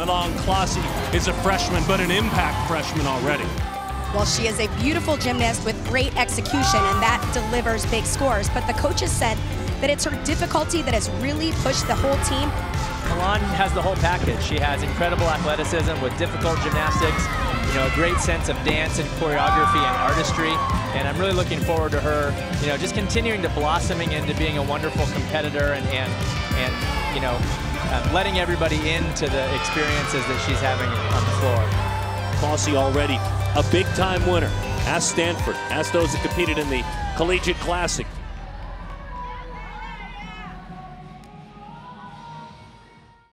Milan Clausi is a freshman, but an impact freshman already. Well, she is a beautiful gymnast with great execution, and that delivers big scores. But the coaches said that it's her difficulty that has really pushed the whole team. Milan has the whole package. She has incredible athleticism with difficult gymnastics, you know, a great sense of dance and choreography and artistry. And I'm really looking forward to her, you know, just continuing to blossoming into being a wonderful competitor and, and, and you know, uh, letting everybody into the experiences that she's having on the floor. Clausi already a big time winner. Ask Stanford, ask those that competed in the Collegiate Classic.